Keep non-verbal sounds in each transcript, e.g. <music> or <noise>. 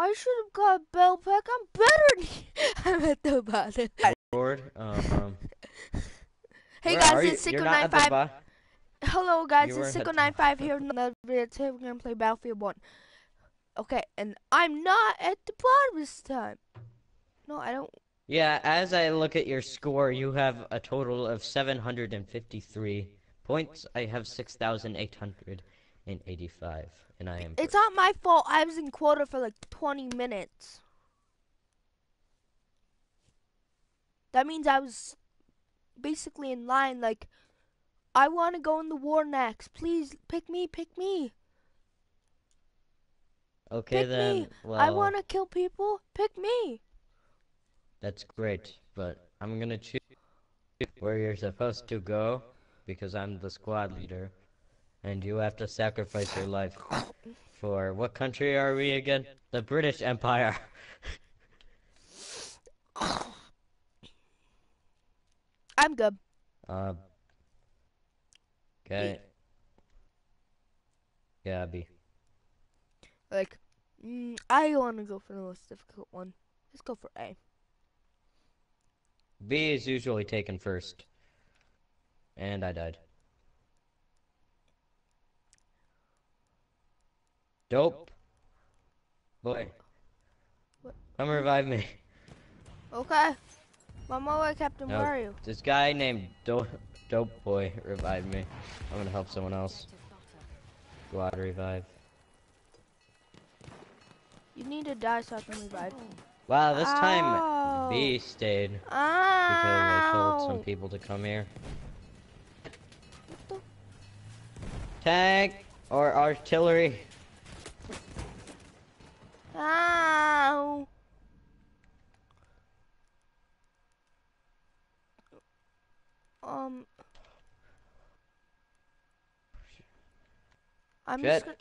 I should have got a Bell Pack. I'm better. <laughs> I'm at the bottom. Board. Um, <laughs> Hey guys, it's You're Citco not at the 95. Hello guys, You it's were at Citco the 95 here another video. Today we're gonna play Battlefield 1. Okay, and I'm not at the bottom this time. No, I don't. Yeah, as I look at your score, you have a total of 753 points. I have 6,885, and I am. It's not my fault. I was in quota for like 20 minutes. That means I was basically in line. Like, I want to go in the war next. Please pick me. Pick me. okay pick then. me. Well, I want to kill people. Pick me. That's great, but I'm gonna choose where you're supposed to go because I'm the squad leader, and you have to sacrifice your life for what country are we again? The British Empire. I'm good. Uh. Okay. Gabby. Like, mm, I want to go for the most difficult one. Let's go for A. B is usually taken first. And I died. Dope. Boy. What? Come revive me. Okay. Mama, way, Captain, No. where are? This guy named Do Dope Boy revived me. I'm gonna help someone else. Squad revive. You need to die so I can revive. Wow, this time Ow. B stayed because I told some people to come here. Tank or artillery. Ow. Um. I'm just gonna,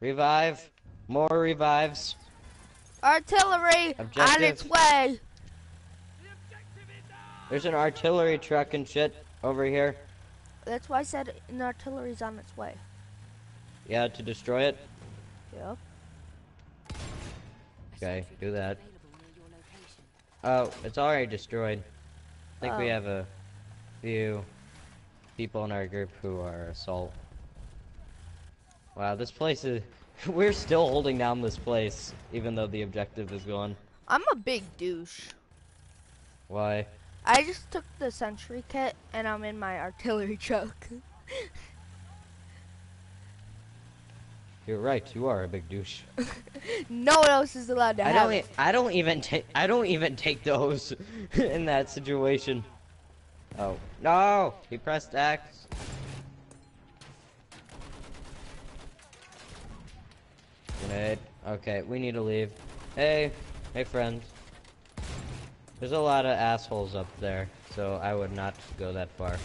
Revive. More revives. artillery on its way. There's an artillery truck and shit over here. That's why I said an artillery's on its way. Yeah, to destroy it. Yep. Okay, do that. Oh, it's already destroyed. I think we Oh. have a few people in our group who are assault. Wow, this place is. <laughs> We're still holding down this place, even though the objective is gone. I'm a big douche. Why? I just took the sentry kit and I'm in my artillery <laughs> truck. You're right. You are a big douche. <laughs> no one else is allowed to I have don't. it. I don't even take. I don't even take those <laughs> in that situation. Oh no! He pressed X. Grenade. Okay, we need to leave. Hey, hey, friends. There's a lot of assholes up there, so I would not go that far.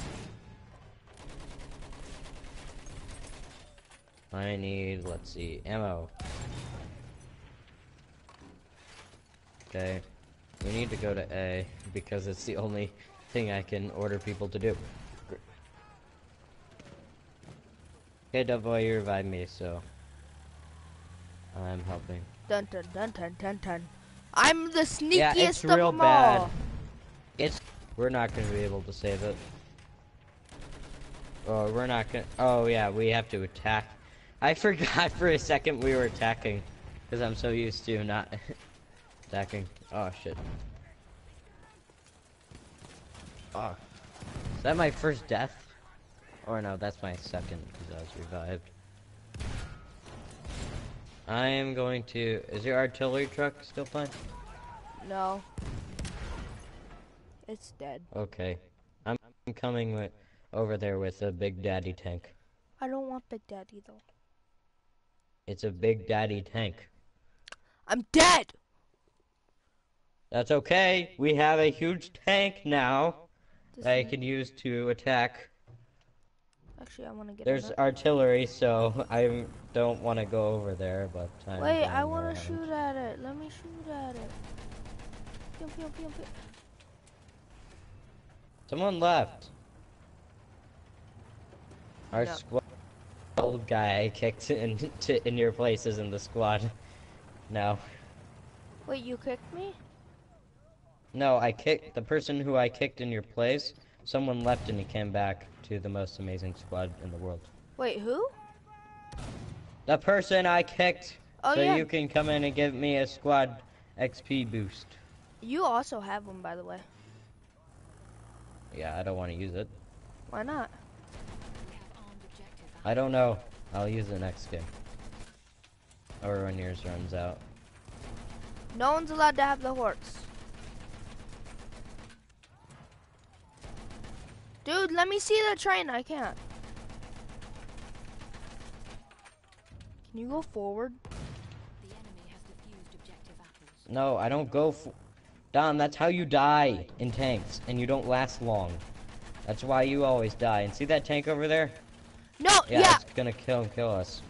I need, let's see, ammo. Okay. We need to go to A because it's the only thing I can order people to do. Okay, Doughboy, you revived me, so I'm helping. Dun dun dun dun dun dun. I'm the sneakiest Yeah, it's of real them bad. all. It's we're not gonna be able to save it. Oh, we're not gonna. Oh yeah, we have to attack. I forgot for a second we were attacking because I'm so used to not <laughs> attacking. Oh shit. Oh, is that my first death? Or no, that's my second because I was revived. I am going to. Is your artillery truck still fine? No. It's dead. Okay. I'm I'm coming with over there with a big daddy tank. I don't want Big Daddy though. It's a big daddy tank. I'm dead. That's okay. We have a huge tank now This that I can use to attack. Actually, I want to get. There's artillery, so I don't want to go over there, but I'm Wait, I want to shoot at it. Let me shoot at it. Pew, pew, pew, pew. Someone left. Our No. squad old guy I kicked in to, in your place is in the squad. No. Wait, you kicked me? No, I kicked the person who I kicked in your place. Someone left and he came back to the most amazing squad in the world. Wait, who? The person I kicked, Oh so yeah. you can come in and give me a squad XP boost. You also have one, by the way. Yeah, I don't want to use it. Why not? We have armed objective. I don't know. I'll use it next game. Or when yours runs out. No one's allowed to have the horse. Dude, let me see the train. I can't. Can you go forward? The enemy has defused objective apples. No, I don't go for... Don, that's how you die in tanks, and you don't last long. That's why you always die. And see that tank over there? No, Yeah, yeah. it's gonna kill kill us.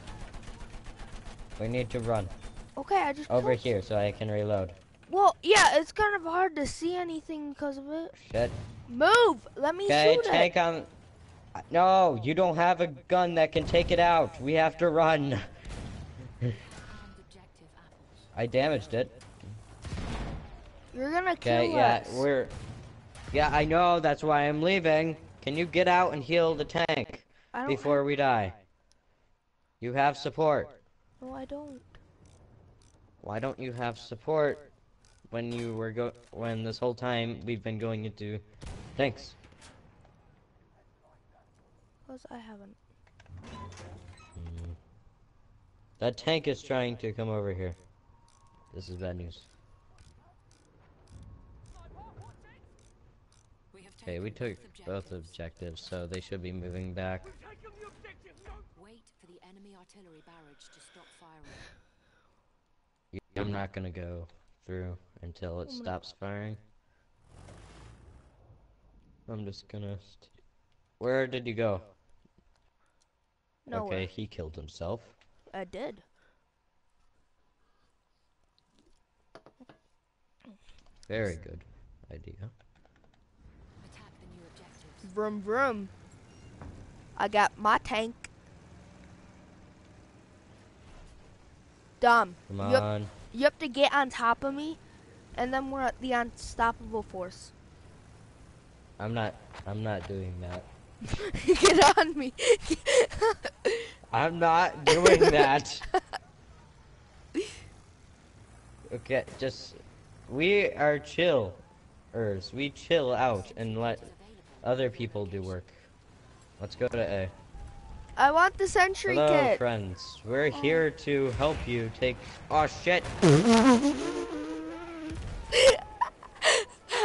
We need to run Okay, I just over here so I can reload. Well, yeah, it's kind of hard to see anything because of it. Shit. Move. Let me Okay, shoot tank it. on. No, you don't have a gun that can take it out. We have to run. Armed objective apples. I damaged it. You're gonna kill Okay, yeah, us. we're. Yeah, I know. That's why I'm leaving. Can you get out and heal the tank. Before we die? You have support. No, I don't. Why don't you have support when you were go when this whole time we've been going into tanks? Cause I haven't. Mm. That tank is trying to come over here. This is bad news. We Okay, we took both objectives. objectives, so they should be moving back. Wait for the enemy artillery barrage to stop firing. I'm not gonna go through until it oh I'm gonna- stops firing. I'm just gonna. St Where did you go? Nowhere. Okay, he killed himself. Uh, I did. Very good idea. Attack the new objectives. Vroom vroom. I got my tank. Dumb. Come on. You have to get on top of me, and then we're at the unstoppable force. I'm not. I'm not doing that. <laughs> get on me. <laughs> I'm not doing that. <laughs> Okay, just we are chillers. We chill out and let other people do work. Let's go to A. I want the sentry Hello, kit. friends. We're oh. here to help you take. Oh shit! <laughs>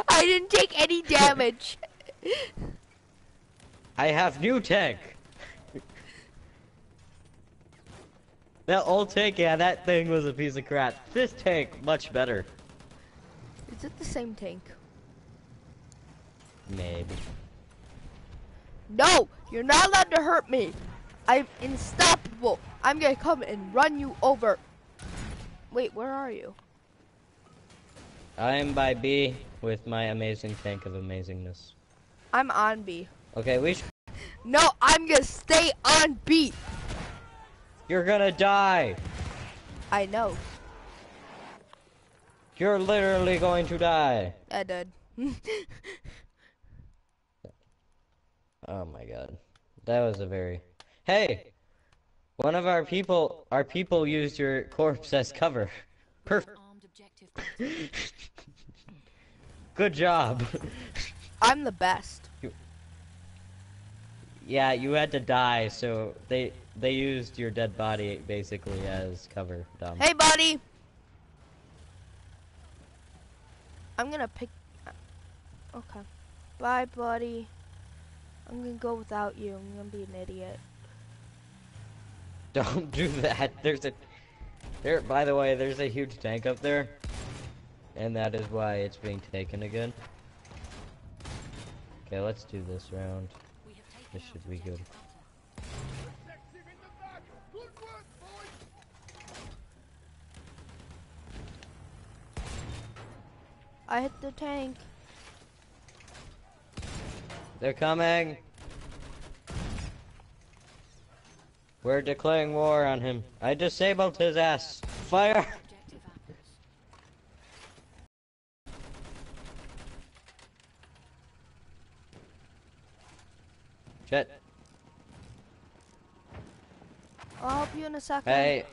I didn't take any damage. <laughs> I have new tank. that old tank, yeah, that thing was a piece of crap. This tank, much better. Is it the same tank? Maybe. No, you're not allowed to hurt me. I'm unstoppable. I'm gonna come and run you over. Wait, where are you? I am by B with my amazing tank of amazingness. I'm on B. Okay, we. Sh- No, I'm gonna stay on B. You're gonna die. I know. You're literally going to die. I did. <laughs> Oh my god. That was a very. Hey! One of our people, our people used your corpse as cover. Perfect. Objective. <laughs> Good job. I'm the best. yeah, you had to die, so they they used your dead body basically as cover. Dumb. Hey, buddy. I'm gonna pick. Uh, okay. Bye, buddy. I'm gonna go without you. I'm gonna be an idiot. <laughs> Don't do that. There's a there. By the way, there's a huge tank up there, and that is why it's being taken again. Okay, let's do this round. We have taken This should be good. I hit the tank. They're coming! We're declaring war on him. I disabled his ass. Fire! Shit. I'll help you in a second. Hey.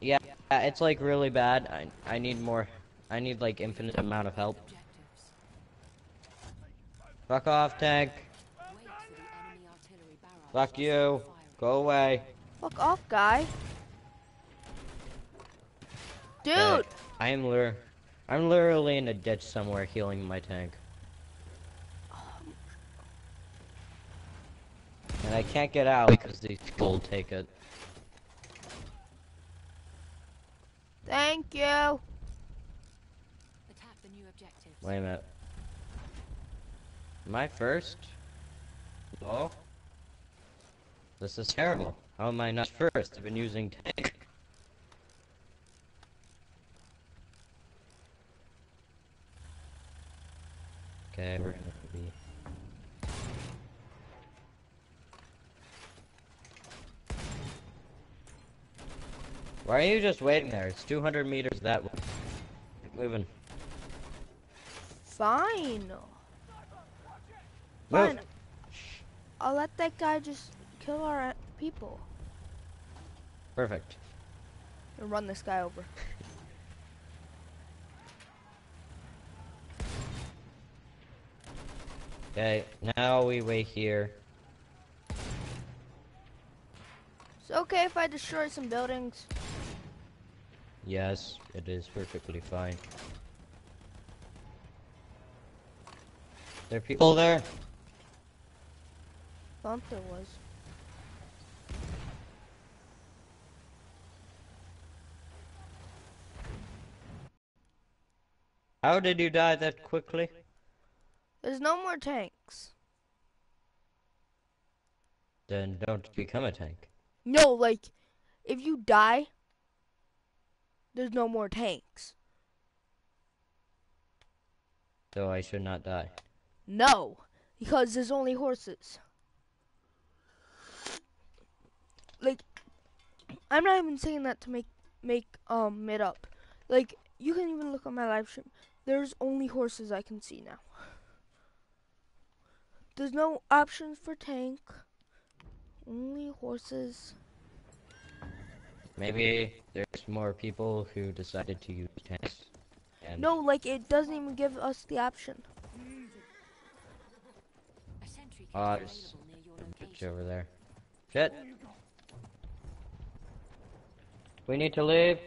Yeah, it's like really bad. I, I need more. I need like infinite amount of help. Fuck off, tank. Wait for the enemy artillery barrage. Fuck you. Go away. Fuck off, guy. Dude, uh, Okay, I am lure. I'm literally in a ditch somewhere healing my tank. And I can't get out because these people take it. thank you. Attack the new objectives. Wait a minute. Am I first? Oh? This is terrible. How am I not first? I've been using tank. Okay, we're gonna be. Why are you just waiting there? It's 200 meters that way. Keep moving. Fine. Move. Fine. I'll let that guy just kill our people. Perfect. And run this guy over. Okay, now we wait here. It's okay if I destroy some buildings. Yes, it is perfectly fine. There are people there? Thought there was. How did you die that quickly? There's no more tanks. Then don't become a tank. No, like, if you die, there's no more tanks. So I should not die. No, because there's only horses. Like, I'm not even saying that to make make um it up. Like, you can even look on my live stream. There's only horses I can see now. There's no options for tank. Only horses. Maybe there's more people who decided to use tanks. No, like it doesn't even give us the option. Ah, there's available near your a bitch over there. Shit. We need to leave.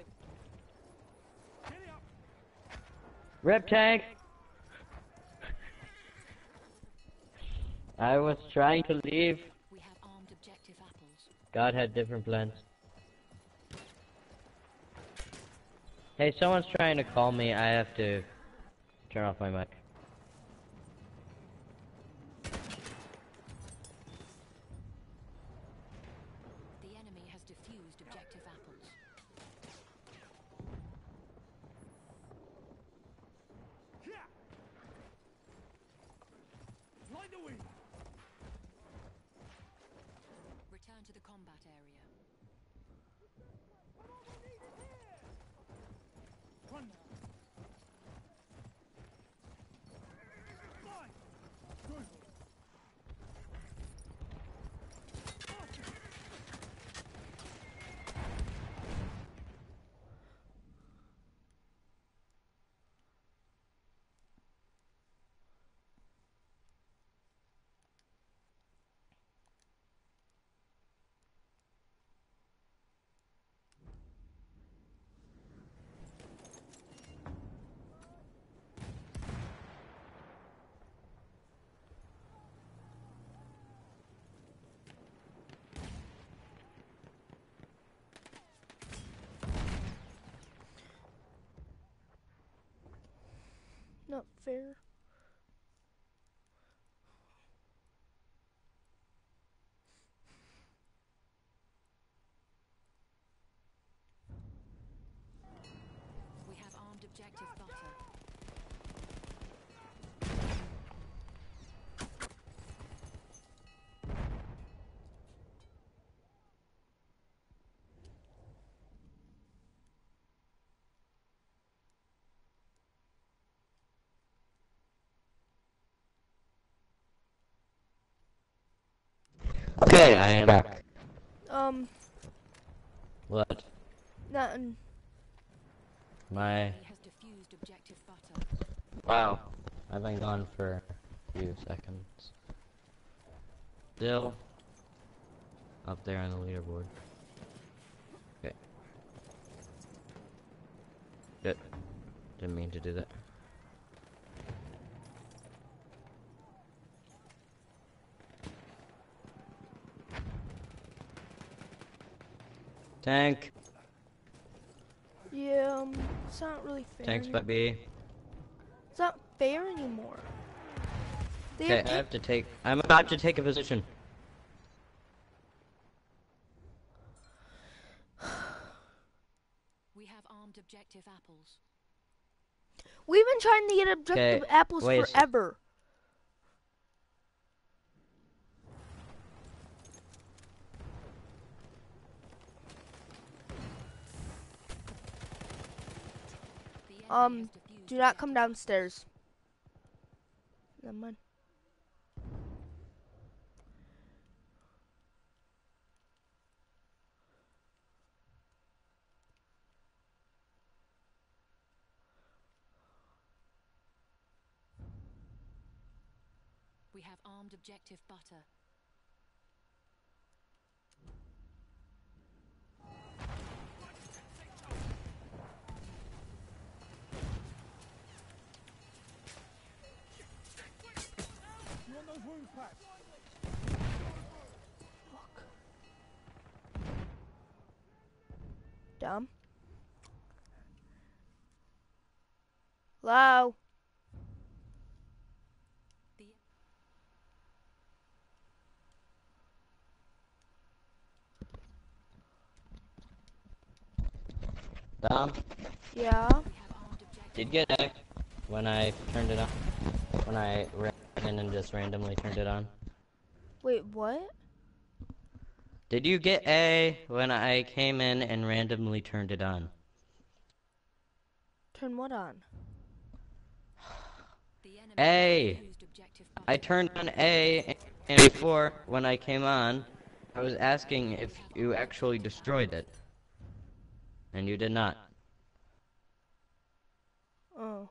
Rip tank. I was trying to leave. We have armed objective apples. God had different plans. Hey, someone's trying to call me. I have to turn off my mic. The enemy has defused objective apples. Return to the combat area. Not fair. We have armed objective butter. Okay, I am back. Um, What? Nothing. My Enemy has defused objective butter. wow. I've been gone for a few seconds. Still up there on the leaderboard. Okay. Good. Didn't mean to do that. Tank. Yeah, um, it's not really fair. Tanks any- by B. It's not fair anymore. They Okay, have I have to take. I'm about to take a position. <sighs> We have armed objective apples. We've been trying to get objective Okay, apples wait a forever. Um, Do not come downstairs. Never mind. We have armed objective butter. Dumb. Hello. The Dom, Yeah. we have armed objective did get A when I turned it on? When I ran in and just randomly turned it on? Wait, what? Did you get A when I came in and randomly turned it on? Turn what on? <sighs> A. has defused objective butter. I turned on A, and before, when I came on, I was asking if you actually destroyed it. And you did not. Oh.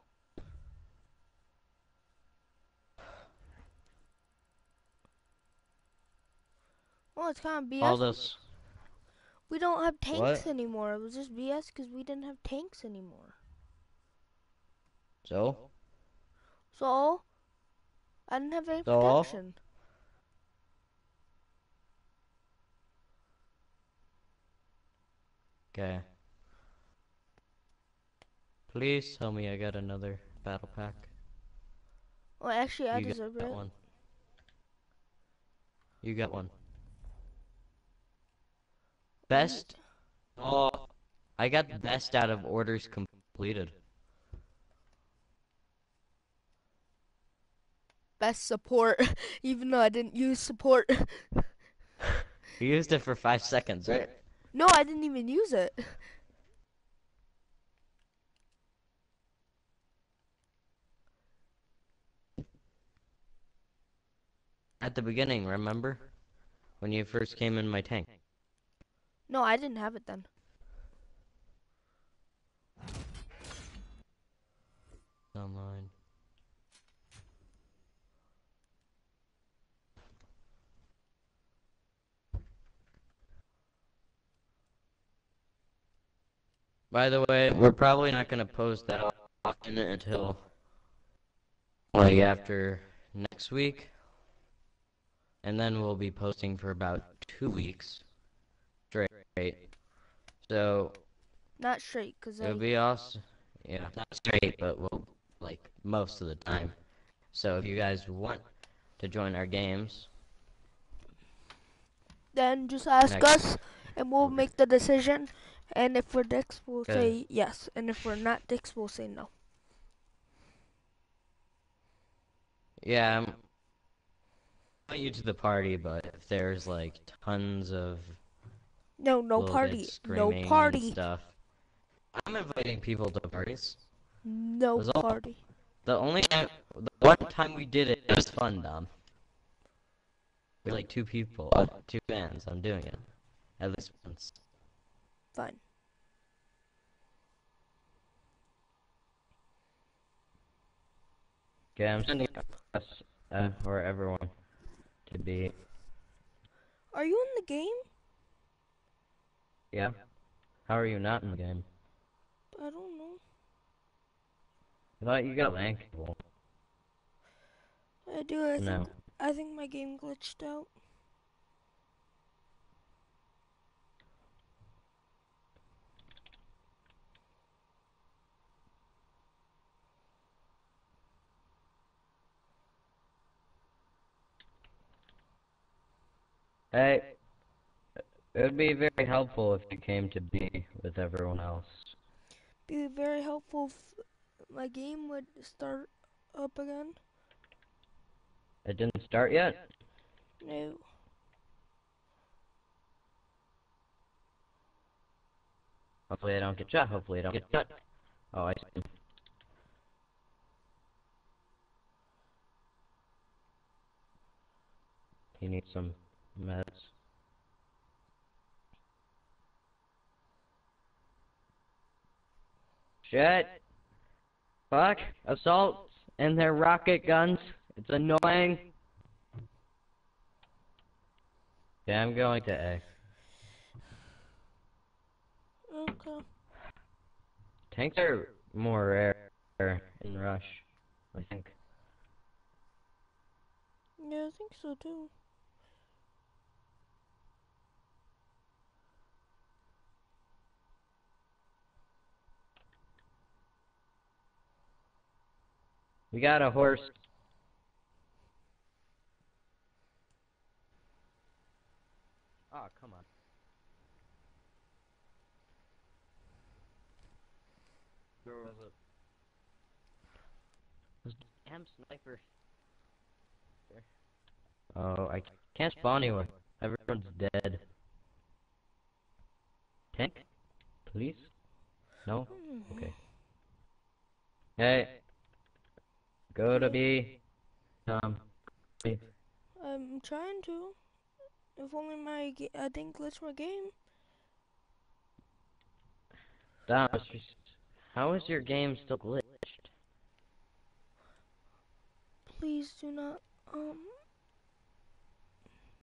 Well, it's kind of BS. All this. We don't have tanks What? anymore. It was just BS because we didn't have tanks anymore. So? So, I didn't have any So? protection. Okay. Please tell me I got another battle pack. Well, actually, I you deserve got it. one. You got one. Best? Oh, I got the best out of orders completed. Best support, <laughs> even though I didn't use support. <laughs> You used it for five seconds, right? no, I didn't even use it. At the beginning, remember? When you first came in my tank. No, I didn't have it then. Online. By the way, we're probably not gonna post that often until like after next week. And then we'll be posting for about two weeks straight. So Not straight, cause It'll be awesome. Yeah, not straight, but we'll like most of the time. So if you guys want to join our games, then just ask Next. us, and we'll make the decision. And if we're dicks, we'll Okay. say yes. And if we're not dicks, we'll say no. yeah, I'm invite you to the party. But if there's like tons of No, no little party. No party. stuff, I'm inviting people to parties. No all. party. The only time, the one time we did it, it was fun, Dom. We were like two people, uh, two fans. I'm doing it at least once. Fine. Okay, I'm sending us uh, or everyone to be. Are you in the game? Yeah. How are you not in the game? I don't know. I thought you got rankable. I do. I think. I think my game glitched out. Hey, it would be very helpful if you came to be with everyone else. Be very helpful if my game would start up again. It didn't start yet? No. Hopefully I don't get shot. Hopefully I don't get shot. Oh, I see. He needs some meds. Shit! Fuck! Assaults and their rocket guns. It's annoying. Yeah, I'm going to A. Okay. Tanks are more rare in Rush, I think. Yeah, I think so too. We got a horse. Oh, come on. Where was it? Those damn snipers. There. Oh, I can't spawn anywhere. Everyone's dead. Tank? Please? No? Okay. Hey. Go to B. Um. B. I'm trying to. If only my I didn't glitch my game. Dom, it's just- how is your game still glitched? Please do not um